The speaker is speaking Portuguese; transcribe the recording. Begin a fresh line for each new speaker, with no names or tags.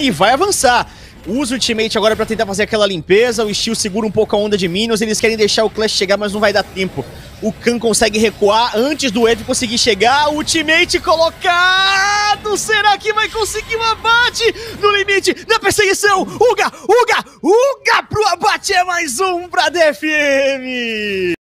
e vai avançar. Usa o ultimate agora pra tentar fazer aquela limpeza, o Steel segura um pouco a onda de Minions, eles querem deixar o Clash chegar, mas não vai dar tempo. O Khan consegue recuar antes do Eve conseguir chegar, ultimate colocado! Será que vai conseguir um abate no limite Na perseguição? Uga, Uga, Uga pro abate é mais um pra DFM!